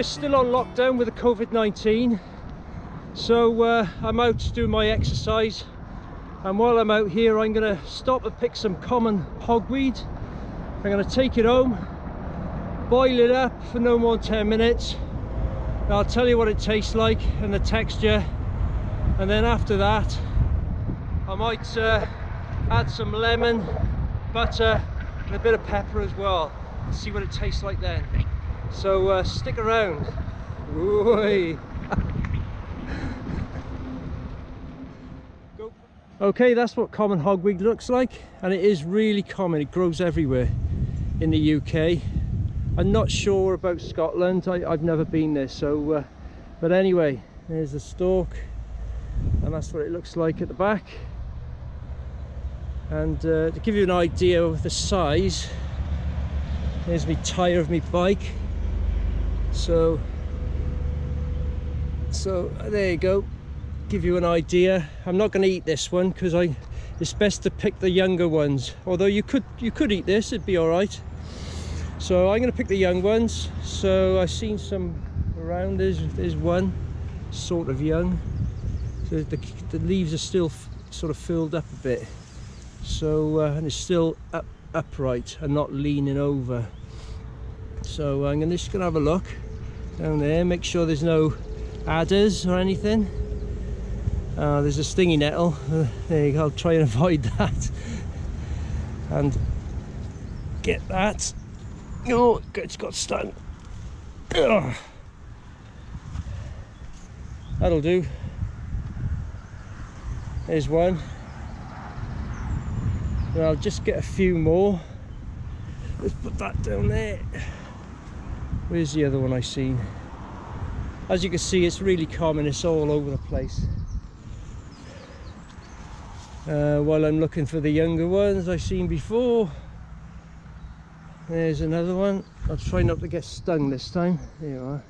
we're still on lockdown with the COVID-19 so uh, I'm out to do my exercise. And while I'm out here I'm going to stop and pick some common hogweed I'm going to take it home boil it up for no more than 10 minutes. And I'll tell you what it tastes like and the texture. And then after that I might uh, add some lemon butter and a bit of pepper as well. See what it tastes like then so uh, stick around. Okay that's what common hogweed looks like and it is really common. It grows everywhere in the UK I'm not sure about Scotland. I, have never been there so uh, but anyway there's the stalk and that's what it looks like at the back. And uh, to give you an idea of the size there's my tire of my bike so so there you go. Give you an idea. I'm not going to eat this one because i it's best to pick the younger ones. Although you could you could eat this it'd be all right. So i'm going to pick the young ones. So i've seen some around. There's there's one sort of young. So the, the leaves are still sort of filled up a bit. So uh, and it's still up upright and not leaning over. So I'm just gonna have a look down there make sure there's no adders or anything. Uh, there's a stingy nettle. Uh, there you go I'll try and avoid that. And get that. Oh it's got stung. Ugh. that'll do. There's one. And I'll just get a few more. Let's put that down there where's the other one I seen? As you can see it's really common it's all over the place. Uh, while I'm looking for the younger ones I've seen before there's another one. I'll try not to get stung this time. There you are.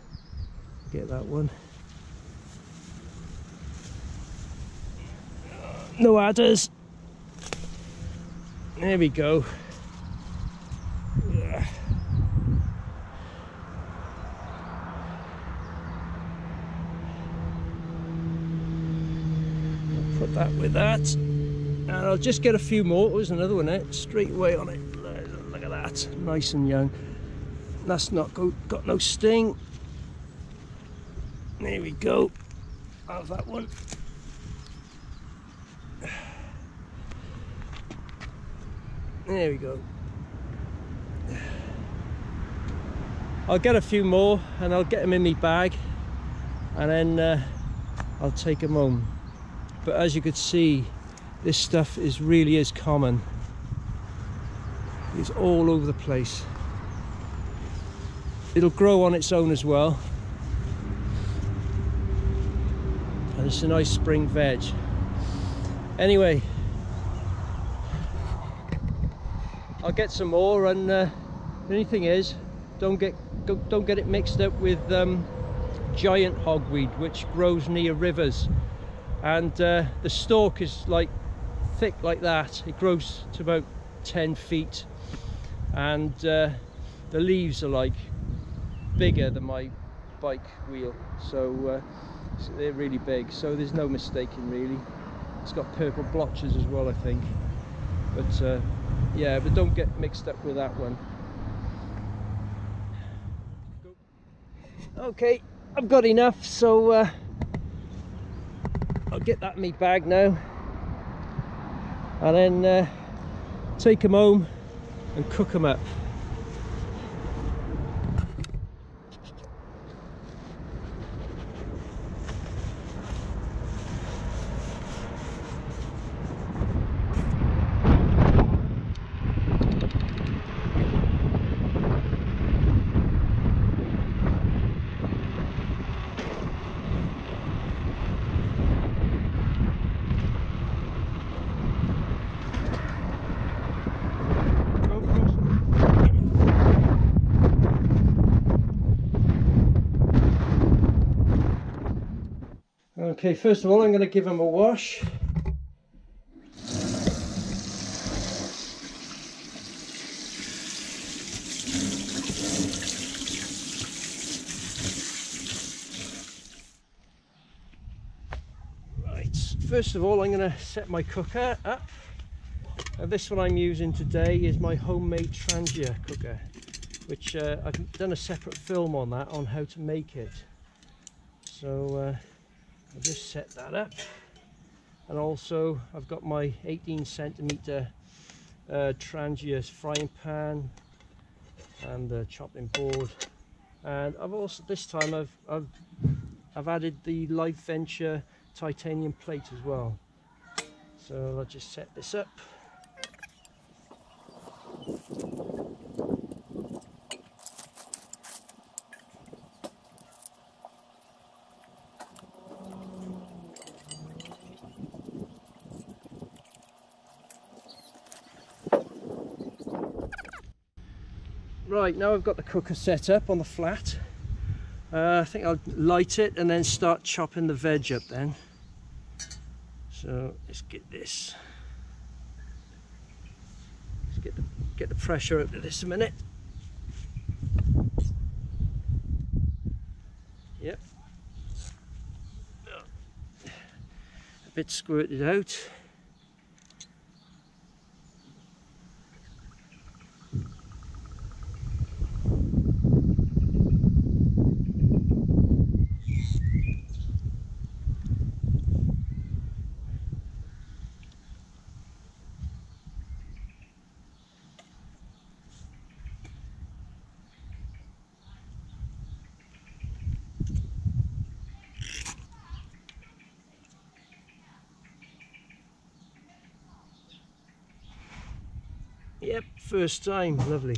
Get that one. No adders. There we go. That. And I'll just get a few more. There's another one there, straight away on it. Look at that, nice and young. That's not go, got no sting. There we go. Have that one. There we go. I'll get a few more and I'll get them in my bag and then uh, I'll take them home. But as you could see, this stuff is really is common. It's all over the place. It'll grow on its own as well. And it's a nice spring veg. Anyway, I'll get some more and uh, the only thing is don't get don't get it mixed up with um, giant hogweed which grows near rivers and uh, the stalk is like thick like that. It grows to about 10 feet. And uh, the leaves are like bigger than my bike wheel. So, uh, they're really big. So there's no mistaking really. It's got purple blotches as well I think. But uh, yeah but don't get mixed up with that one. Okay I've got enough. So uh, I'll get that in my bag now. And then uh, take them home and cook them up Okay, first of all, I'm going to give them a wash. Right, first of all, I'm going to set my cooker up. Now, this one I'm using today is my homemade Trangia cooker, which uh, I've done a separate film on that, on how to make it. So, uh, I'll just set that up. And also I've got my 18 centimeter uh, Trangia frying pan and the chopping board. And I've also, this time I've, I've, I've added the Life Venture titanium plate as well. So I'll just set this up. Right, now I've got the cooker set up on the flat. Uh, I think I'll light it and then start chopping the veg up then. So let's get this. Let's get the get the pressure up to this a minute. Yep. A bit squirted out. Yep, first time, lovely.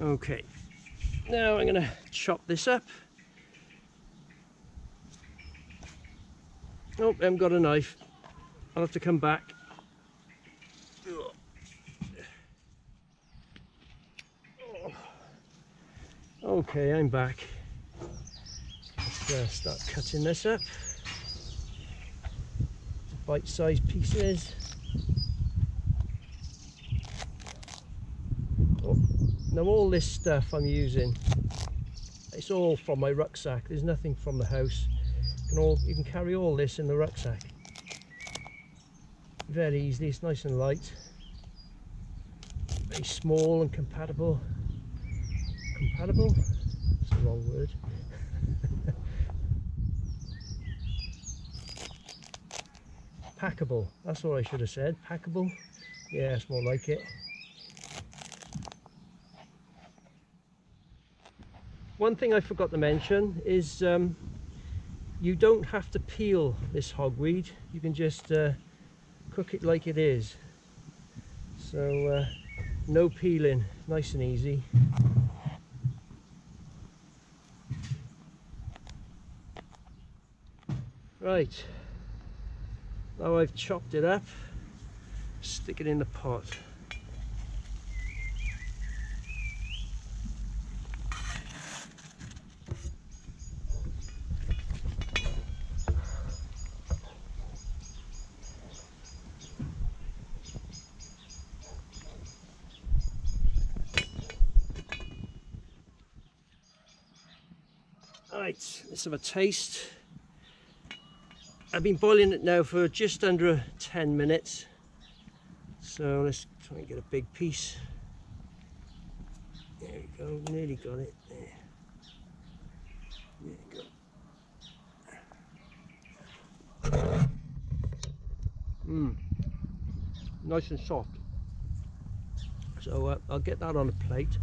Okay, now I'm going to chop this up. Oh, I haven't got a knife. I'll have to come back. Okay, I'm back. Let's uh, start cutting this up. Bite-sized pieces. Oh, now all this stuff I'm using, it's all from my rucksack. There's nothing from the house. You can, all, you can carry all this in the rucksack. Very easily, it's nice and light. Very small and compatible compatible? Wrong word. Packable, that's what I should have said. Packable? Yeah, it's more like it. One thing I forgot to mention is um, you don't have to peel this hogweed. You can just uh, cook it like it is. So uh, no peeling, nice and easy. Right, now I've chopped it up, stick it in the pot. Right, let's have a taste. I've been boiling it now for just under 10 minutes. So let's try and get a big piece. There we go, nearly got it. There. There we go. Mmm, nice and soft. So uh, I'll get that on a plate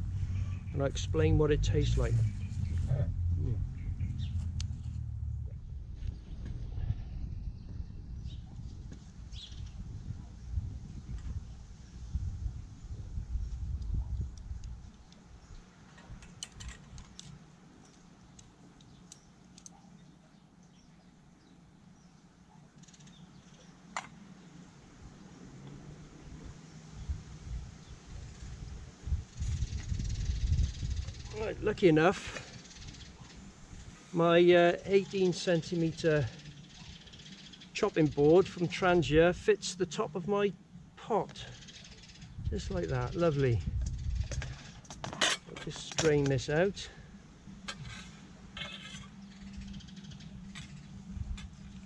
and I'll explain what it tastes like. Right, lucky enough, my uh, 18 centimetre chopping board from Trangia fits the top of my pot. Just like that, lovely. I'll just strain this out.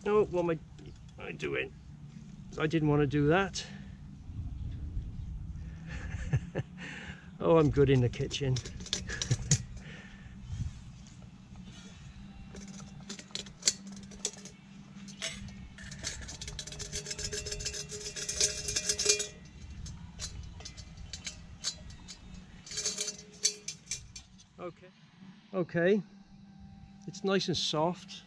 Oh, what am I, I doing? I didn't want to do that. oh, I'm good in the kitchen. Okay. It's nice and soft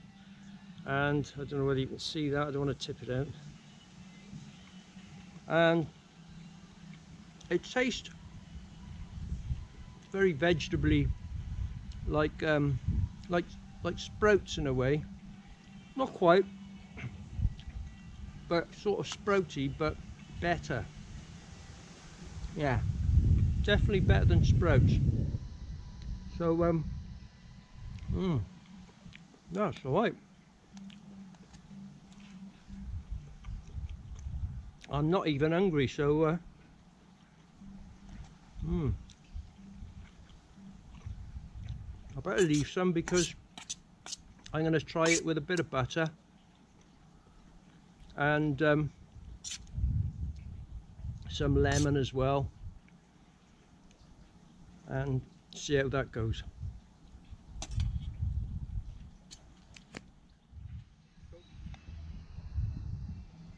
and I don't know whether you can see that I don't want to tip it out. And it tastes very vegetably like um, like like sprouts in a way. Not quite but sort of sprouty but better. Yeah definitely better than sprouts. So um mm, that's all right I'm not even hungry, so uh, hmm. I better leave some because I'm going to try it with a bit of butter and um, some lemon as well and see how that goes.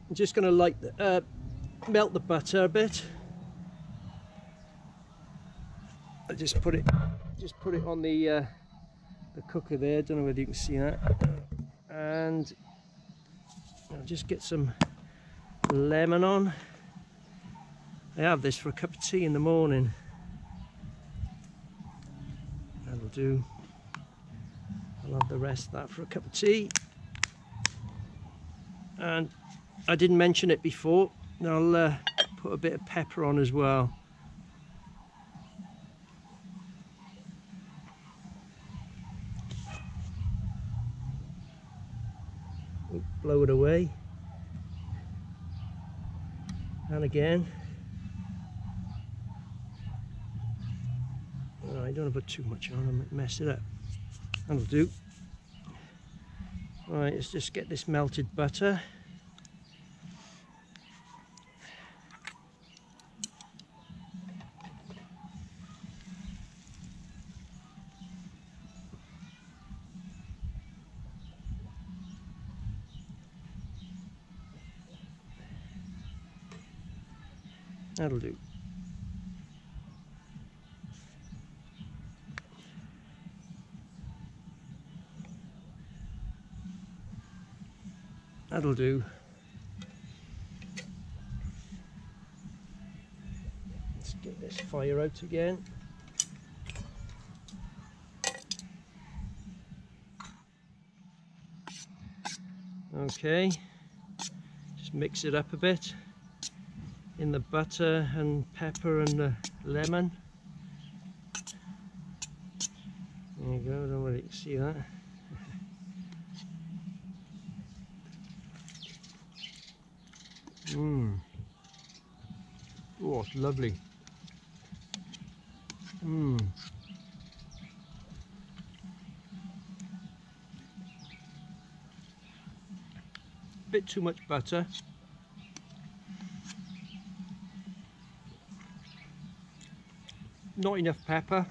I'm just going to light the, uh, melt the butter a bit. I just put it just put it on the uh, the cooker there. Don't know whether you can see that. And I'll just get some lemon on. I have this for a cup of tea in the morning. That'll do. I'll have the rest of that for a cup of tea. And I didn't mention it before. I'll uh, put a bit of pepper on as well. blow it away. And again. Oh, I don't want to put too much on, I might mess it up. That'll do. Alright, let's just get this melted butter. That'll do. That'll do. Let's get this fire out again. Okay, just mix it up a bit in the butter and pepper and the lemon. There you go, I don't whether you can see that. Mmm. Oh, it's lovely. Mmm. Bit too much butter. Not enough pepper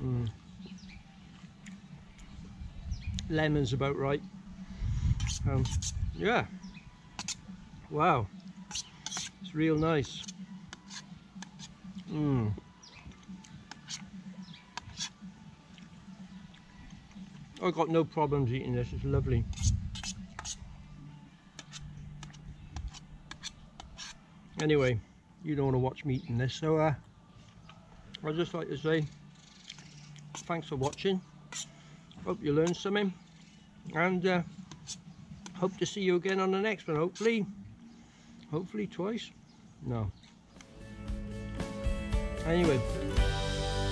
mm. lemon's about right um, yeah wow it's real nice mm. I've got no problems eating this, it's lovely. Anyway you don't want to watch me eating this so uh, I'd just like to say thanks for watching. Hope you learned something and uh, hope to see you again on the next one hopefully hopefully twice. No. Anyway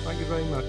thank you very much